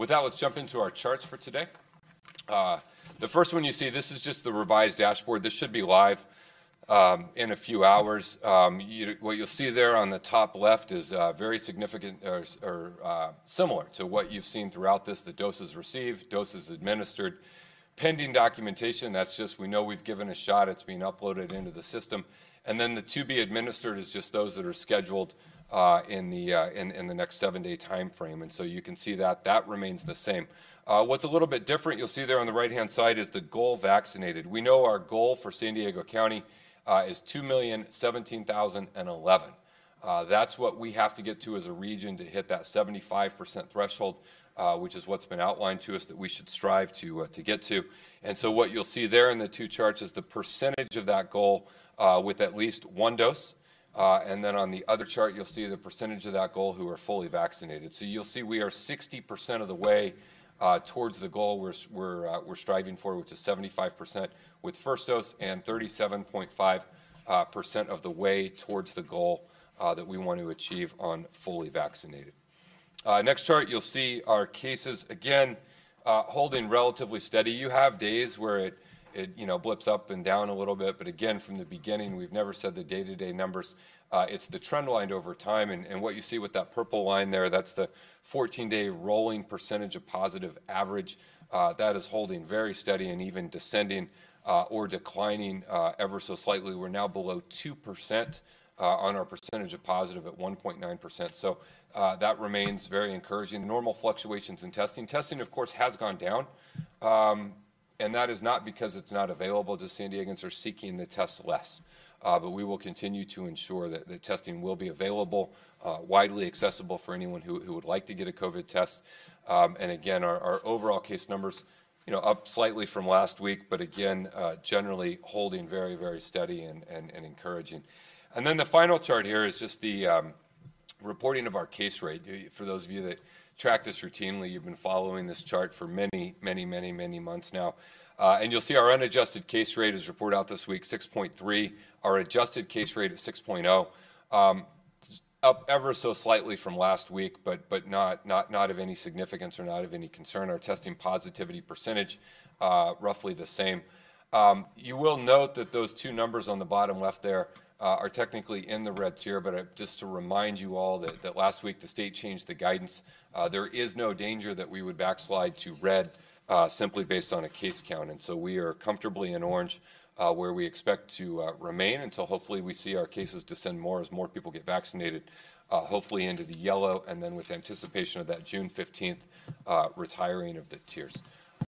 With that, let's jump into our charts for today. Uh, the first one you see, this is just the revised dashboard. This should be live um, in a few hours. Um, what you'll see there on the top left is uh, very significant or, or uh, similar to what you've seen throughout this, the doses received, doses administered, pending documentation. That's just we know we've given a shot. It's being uploaded into the system. And then the to be administered is just those that are scheduled uh, in, the, uh, in, in the next seven-day time frame. And so you can see that that remains the same. Uh, what's a little bit different, you'll see there on the right-hand side, is the goal vaccinated. We know our goal for San Diego County uh, is 2,017,011. Uh, that's what we have to get to as a region to hit that 75% threshold, uh, which is what's been outlined to us that we should strive to, uh, to get to. And so what you'll see there in the two charts is the percentage of that goal uh, with at least one dose. Uh, and then on the other chart, you'll see the percentage of that goal who are fully vaccinated. So you'll see we are 60% of the way uh, towards the goal we're, we're, uh, we're striving for, which is 75% with first dose and 37.5% uh, of the way towards the goal uh, that we want to achieve on fully vaccinated. Uh, next chart, you'll see our cases, again, holding relatively steady. You have days where it it you know blips up and down a little bit. But again, from the beginning, we've never said the day-to-day numbers. Uh, it's the trend line over time, and, and what you see with that purple line there, that's the 14-day rolling percentage of positive average. Uh, that is holding very steady and even descending uh, or declining uh, ever so slightly. We're now below 2% uh, on our percentage of positive at 1.9%. So uh, that remains very encouraging. Normal fluctuations in testing. Testing, of course, has gone down. Um, and that is not because it's not available, just San Diegans are seeking the test less. Uh, but we will continue to ensure that the testing will be available, uh, widely accessible for anyone who, who would like to get a COVID test. Um, and again, our, our, overall case numbers, you know, up slightly from last week, but again, uh, generally holding very, very steady and, and, and, encouraging. And then the final chart here is just the um, reporting of our case rate. For those of you that track this routinely. You've been following this chart for many, many, many, many months now. Uh, and you'll see our unadjusted case rate is reported out this week, 6.3. Our adjusted case rate is 6.0. Um, up ever so slightly from last week, but, but not, not, not of any significance or not of any concern. Our testing positivity percentage, uh, roughly the same. Um, you will note that those two numbers on the bottom left there uh, are technically in the red tier, but uh, just to remind you all that, that last week the state changed the guidance. Uh, there is no danger that we would backslide to red uh, simply based on a case count. And so we are comfortably in orange uh, where we expect to uh, remain until hopefully we see our cases descend more as more people get vaccinated, hopefully into the yellow, and then with anticipation of that June 15th retiring of the tiers.